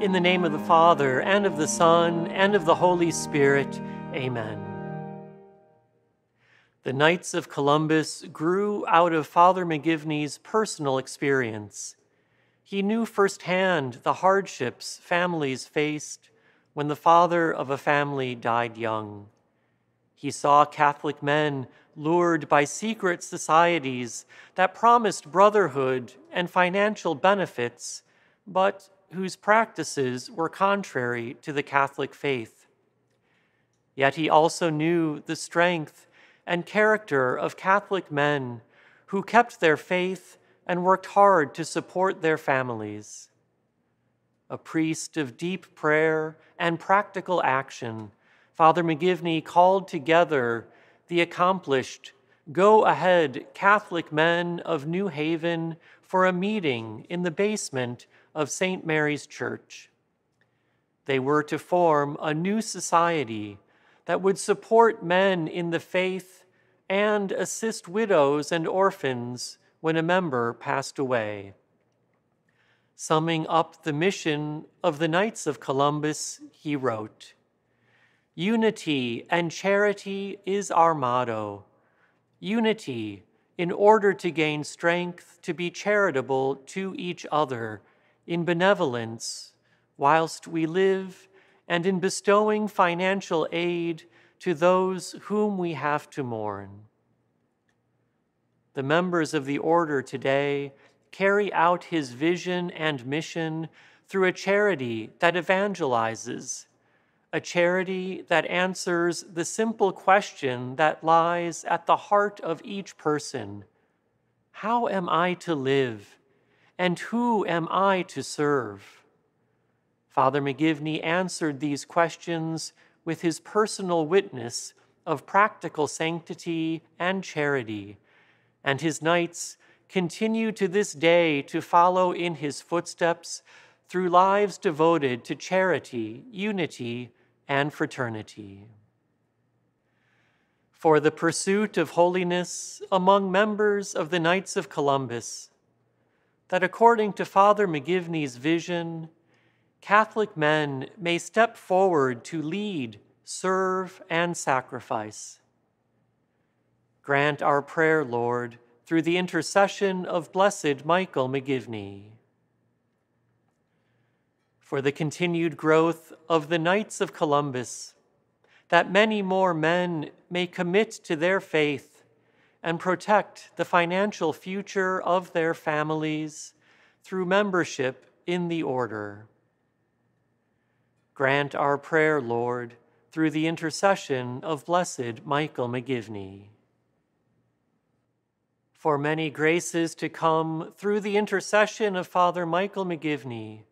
In the name of the Father, and of the Son, and of the Holy Spirit, amen. The Knights of Columbus grew out of Father McGivney's personal experience. He knew firsthand the hardships families faced when the father of a family died young. He saw Catholic men lured by secret societies that promised brotherhood and financial benefits, but whose practices were contrary to the Catholic faith. Yet he also knew the strength and character of Catholic men who kept their faith and worked hard to support their families. A priest of deep prayer and practical action, Father McGivney called together the accomplished, go ahead Catholic men of New Haven for a meeting in the basement of St. Mary's Church. They were to form a new society that would support men in the faith and assist widows and orphans when a member passed away. Summing up the mission of the Knights of Columbus, he wrote Unity and charity is our motto. Unity in order to gain strength to be charitable to each other in benevolence whilst we live and in bestowing financial aid to those whom we have to mourn. The members of the order today carry out his vision and mission through a charity that evangelizes, a charity that answers the simple question that lies at the heart of each person How am I to live? And who am I to serve? Father McGivney answered these questions with his personal witness of practical sanctity and charity, and his knights continue to this day to follow in his footsteps through lives devoted to charity, unity, and fraternity. For the pursuit of holiness among members of the Knights of Columbus, that according to Father McGivney's vision, Catholic men may step forward to lead, serve, and sacrifice. Grant our prayer, Lord, through the intercession of Blessed Michael McGivney. For the continued growth of the Knights of Columbus, that many more men may commit to their faith and protect the financial future of their families through membership in the order. Grant our prayer, Lord, through the intercession of Blessed Michael McGivney. For many graces to come through the intercession of Father Michael McGivney,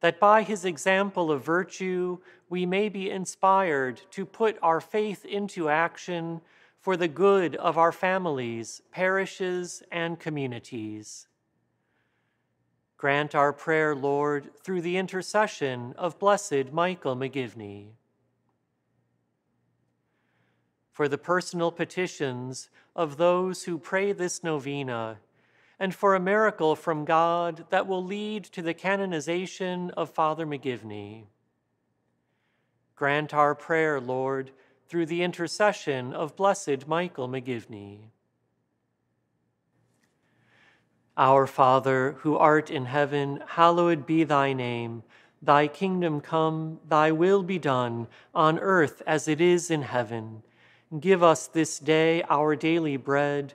that by his example of virtue we may be inspired to put our faith into action for the good of our families, parishes, and communities. Grant our prayer, Lord, through the intercession of Blessed Michael McGivney. For the personal petitions of those who pray this novena, and for a miracle from God that will lead to the canonization of Father McGivney. Grant our prayer, Lord, through the intercession of Blessed Michael McGivney. Our Father, who art in heaven, hallowed be thy name. Thy kingdom come, thy will be done, on earth as it is in heaven. Give us this day our daily bread,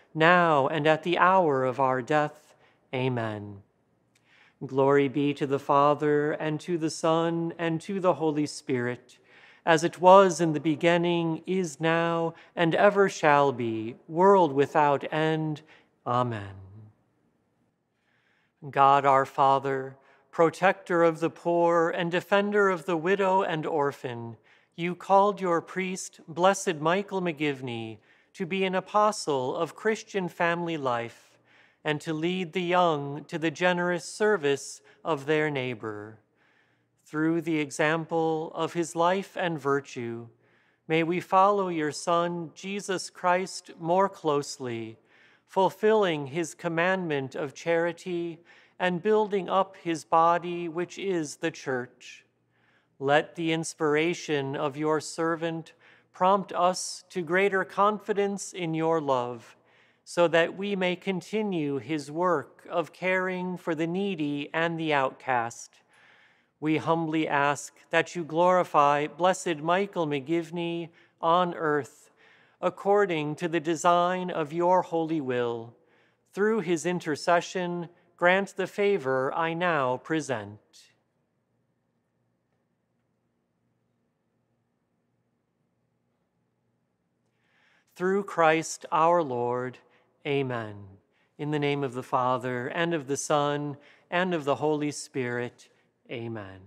now and at the hour of our death. Amen. Glory be to the Father, and to the Son, and to the Holy Spirit as it was in the beginning, is now, and ever shall be, world without end. Amen. God our Father, protector of the poor and defender of the widow and orphan, you called your priest, Blessed Michael McGivney, to be an apostle of Christian family life and to lead the young to the generous service of their neighbor. Through the example of his life and virtue, may we follow your Son, Jesus Christ, more closely, fulfilling his commandment of charity and building up his body, which is the church. Let the inspiration of your servant prompt us to greater confidence in your love, so that we may continue his work of caring for the needy and the outcast. We humbly ask that you glorify Blessed Michael McGivney on earth, according to the design of your holy will. Through his intercession, grant the favor I now present. Through Christ our Lord, amen. In the name of the Father, and of the Son, and of the Holy Spirit, amen.